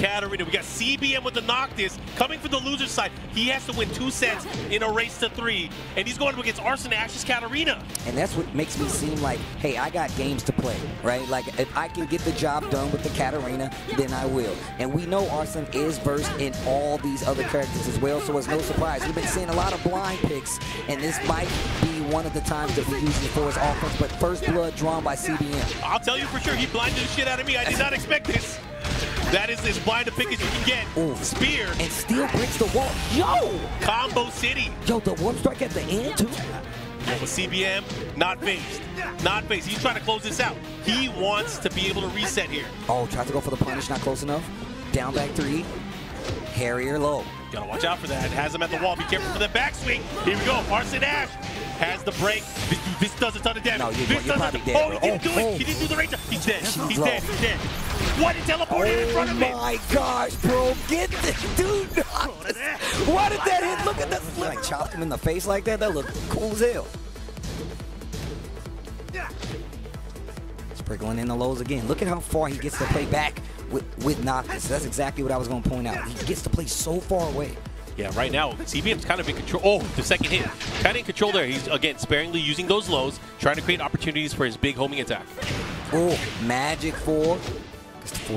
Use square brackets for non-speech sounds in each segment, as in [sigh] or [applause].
Katarina. We got CBM with the Noctis coming from the loser side. He has to win two sets in a race to three, and he's going up against Arslan Ash's Katarina. And that's what makes me seem like, hey, I got games to play, right? Like, if I can get the job done with the Katarina, then I will. And we know Arson is versed in all these other characters as well, so it's no surprise. We've been seeing a lot of blind picks, and this might be one of the times that we use it for his offense, but first blood drawn by CBM. I'll tell you for sure, he blinded the shit out of me. I did not expect this. That is as blind a pick as you can get. Ooh. Spear, And still breaks the wall. Yo! Combo City. Yo, the warp strike at the end, too. But with CBM, not phased. Not phased. He's trying to close this out. He wants to be able to reset here. Oh, tries to go for the punish, not close enough. Down back three. Harrier low. Gotta watch out for that. Has him at the wall. Be careful for the backswing. Here we go. Arslan Ash has the break. This, this does a ton of damage. No, you're- this you're does a, dead, Oh, he didn't Oh, do it. oh. He didn't do the range. Oh. He's dead. She's He's low. dead. He's dead. What? He teleported in front Oh of me. Oh my gosh, bro. Get this dude. [laughs] Why did that hit? Look at the that. Like chopped him in the face like that. That looked cool as hell. Sprinkling in the lows again. Look at how far he gets to play back with, with Noctis. That's exactly what I was going to point out. He gets to play so far away. Yeah, right now, CBM's kind of in control. Oh, the second hit. Kind of in control there. He's, again, sparingly using those lows, trying to create opportunities for his big homing attack. Oh, magic four.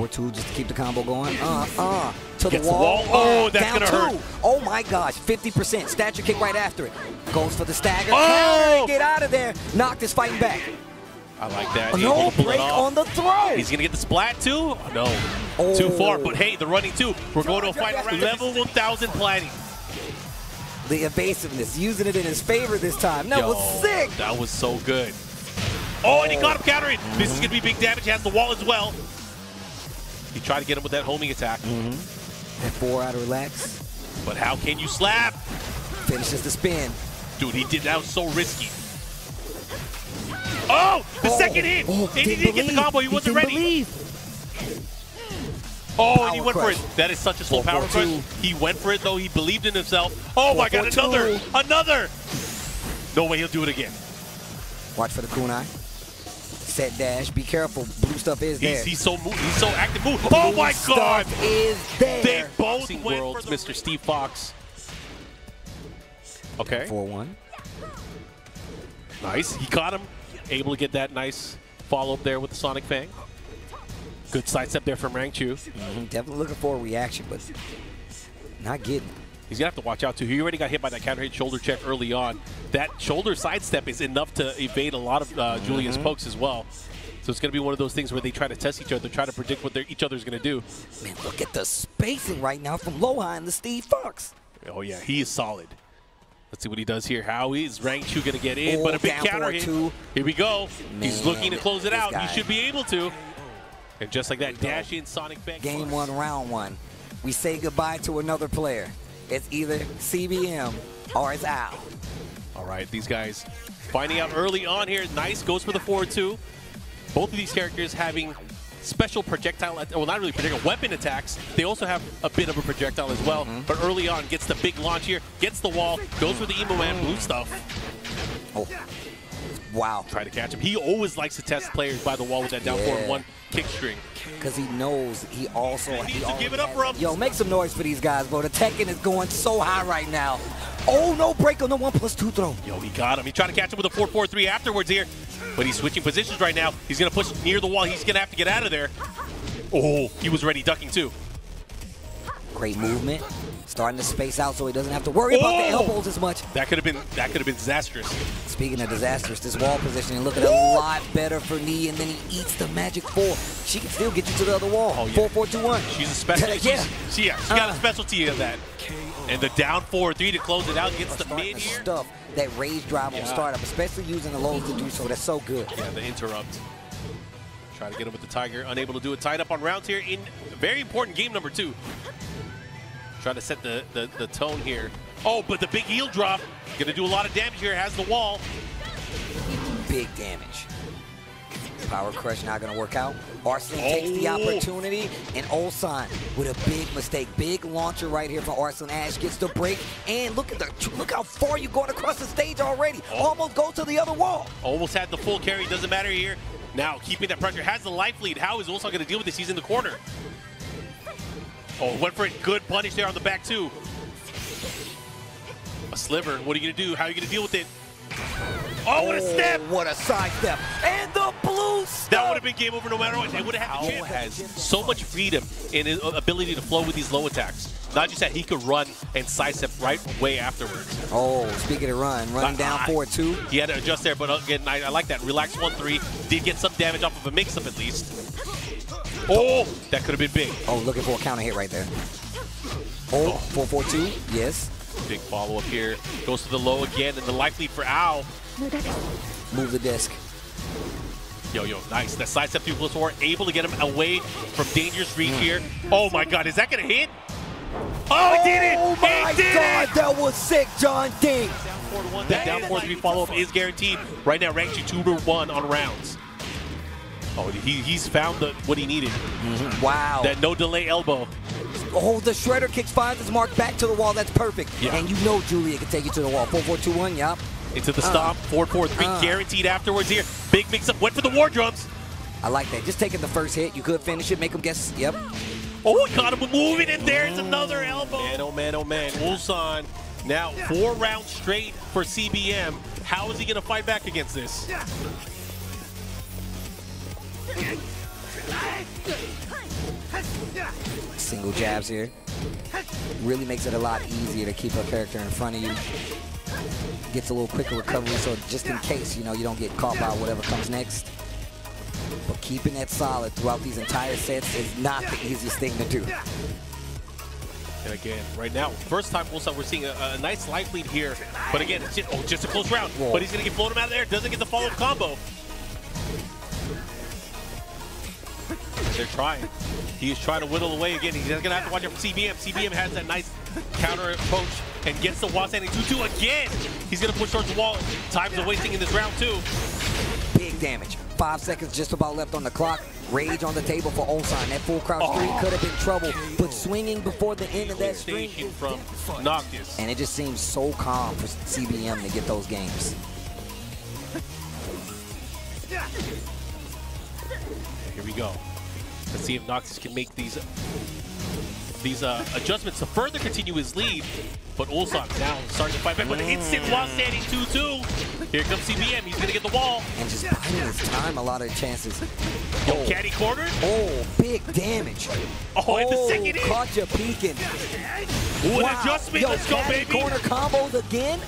It's 4-2 just to keep the combo going. Uh, uh. To the Gets the wall. wall. Oh, Uh, that's down gonna two. hurt. Oh my gosh, 50%. Stature kick right after it. Goes for the stagger. Oh! Get out of there. Noctis fighting back. I like that. No able to pull it break on the throw. He's going to get the splat too? Oh, no. Oh. Too far. But hey, the running two. We're going to a final round. Level 1000 planning. The evasiveness, using it in his favor this time. That Yo, was sick. That was so good. Oh, and he got him countering. This is going to be big damage. He has the wall as well. He tried to get him with that homing attack. Mm-hmm. That four out of relax. But how can you slap? Finishes the spin. Dude, he did that was so risky. Oh, the Oh, second hit. oh, and he didn't didn't get the combo. He, He wasn't ready. believe. Oh, and he went crush. for it. That is such a slow Four, power four, crush. two. He went for it though. He believed in himself. Oh Four, my God, another, two. another. No way he'll do it again. Watch for the kunai. Set dash. Be careful. Blue stuff is He's, there. he's so mo- he's so active. Move. Oh Blue my God. is there. They both Boxing went Worlds, for the- Mr. Steve Fox. Okay, 4-1. nice. He caught him. Able to get that nice follow up there with the Sonic Fang. Good sidestep there from Rangchu. Mhm, Definitely looking for a reaction, but not getting. He's gonna have to watch out too. He already got hit by that counter hit shoulder check early on. That shoulder sidestep is enough to evade a lot of uh, Julian's pokes as well. So it's gonna be one of those things where they try to test each other, try to predict what each other's gonna do. Man, look at the spacing right now from Loha and the Steve Fox. Oh yeah, he is solid. Let's see what he does here. How is Rangchu gonna get in? Oh, but a big counter hit. two. Here we go. He's looking to close it out. guy. He should be able to. And just like that, dash in Sonic Fang. Game one, round one. We say goodbye to another player. It's either CBM or it's Al. All right, these guys finding out early on here. Nice goes for the forward two. Both of these characters having special projectile, well, not really projectile, weapon attacks. They also have a bit of a projectile as well. Mm-hmm. But early on, gets the big launch here, gets the wall, goes for the emo man blue stuff. Oh, wow. Try to catch him. He always likes to test players by the wall with that down Yeah. forward one kick string. Because he knows he also. needs he to give it up for. Yo, make some noise for these guys, bro. The Tekken is going so high right now. Oh, no break on the one plus two throw. Yo, he got him. He tried to catch him with a 4-4-3 afterwards here. But he's switching positions right now. He's going to push near the wall. He's going to have to get out of there. Oh, he was ready ducking too. Great movement. Starting to space out so he doesn't have to worry about the Oh! elbows as much. That could have been that could have been disastrous. Speaking of disastrous, this wall positioning looking a lot better for Knee, and then he eats the magic four. She can still get you to the other wall. Oh, yeah. Four, four, two, one. She's a specialty. yeah. She's, she, yeah, she got a Uh. specialty of that. And the down 4-3 to close it out gets the mid here. stuff that rage drive on Yeah. startup, especially using the lows to do so. That's so good. Yeah, the interrupt. Try to get him with the Tiger. Unable to do it. Tied up on rounds here in a very important game number two. Try to set the, the, the tone here. Oh, but the big heel drop. Going to do a lot of damage here. Has the wall. Big damage. Power crush not going to work out. Arslan oh. takes the Oh. opportunity, and Ulsan with a big mistake. Big launcher right here from Arslan Ash gets the break, and look at the look how far you're going across the stage already. Oh. Almost go to the other wall. Almost had the full carry. Doesn't matter here. Now, keeping that pressure. Has the life lead. How is Ulsan going to deal with this? He's in the corner. Oh, went for it. Good punish there on the back, too. A sliver. What are you going to do? How are you going to deal with it? Oh, what a oh, step! What a sidestep. And the blue step. That would have been game over no matter what. They would have had the Owl has so much freedom in his ability to flow with these low attacks. Not just that he could run and sidestep right way afterwards. Oh, speaking of run, running down uh, 4-2. He had to adjust there, but uh, again, I, I like that. Relax 1-3. Did get some damage off of a mix-up at least. Oh, that could have been big. Oh, looking for a counter hit right there. Oh, 4-4-2. Yes. Big follow-up here. Goes to the low again, and the life lead for Al. Move the disc. Yo, yo, nice. That sidestep through plus four, able to get him away from dangerous reach here. Oh my god, is that gonna hit? Oh, he did it! Oh my did God, it! that was sick, John Ding. That down 4 3 follow up is guaranteed. Right now, Rangchu 2-1 on rounds. Oh, he, he's found the, what he needed. Mm-hmm. Wow. That no delay elbow. oh, the shredder kicks finds his mark back to the wall. That's perfect. Yeah. And you know Julia can take you to the wall. 4-4-2-1, yup. Into the stomp. 4 4 3 Uh. guaranteed afterwards here. Big mix up. Went for the war drums. I like that. Just taking the first hit. You could finish it, make him guess. Yep. Oh, he caught him moving, and there's another elbow. Man, oh man, oh man. Ulsan now four rounds straight for CBM. How is he going to fight back against this? Single jabs here. Really makes it a lot easier to keep a character in front of you. Gets a little quicker recovery, so just in case, you know, you don't get caught by whatever comes next. But keeping that solid throughout these entire sets is not the easiest thing to do. And again, right now, first time Ulsan, we're seeing a, a nice life lead here. But again, just, oh, just a close round. Whoa. But he's going to get floated out of there. Doesn't get the follow-up combo. They're trying. He is trying to whittle away again. He's going to have to watch out for CBM. CBM has that nice counter approach and gets the wall standing 2-2 again. He's going to push towards the wall. Times are wasting in this round, too. Big damage. Five seconds just about left on the clock. Rage on the table for Ulsan. That full crouch three Oh. could have been trouble, but swinging before the end of that string. From Noctis. And it just seems so calm for CBM to get those games. Here we go. Let's see if Noctis can make these these uh, adjustments to further continue his lead. But Ulsan now starting to fight back with an instant while standing 2-2. Here comes CBM. He's going to get the wall. And just biding his time a lot of chances. Yo, Oh. caddy cornered. Oh, big damage. Oh, and the second hit. caught you peeking. Ooh, an adjustment. Yo, Let's go, baby. corner combos again.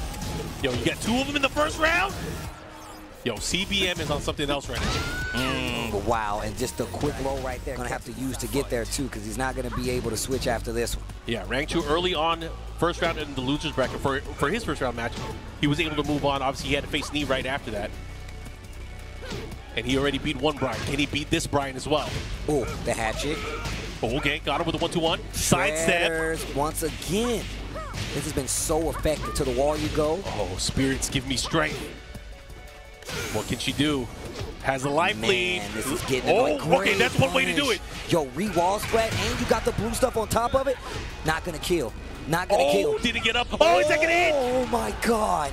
Yo, you got two of them in the first round? Yo, CBM is on something else right now. Wow, and just a quick low right there. Gonna have to use to get there too, because he's not gonna be able to switch after this one. Yeah, ranked two early on, first round in the losers bracket for for his first round match. He was able to move on. Obviously, he had to face knee right after that. And he already beat one Brian. Can he beat this Brian as well? Oh, the hatchet. Oh, okay, got him with a one-two-one. Sidestep. Shredders once again. This has been so effective. To the wall you go. Oh, spirits give me strength. What can she do? Has a life lead. This is getting Oh, okay, that's one way to do it. Yo, re-wall and you got the blue stuff on top of it. Not gonna kill. Not gonna Oh, kill. did he get up? Oh, his second hit. Oh my God.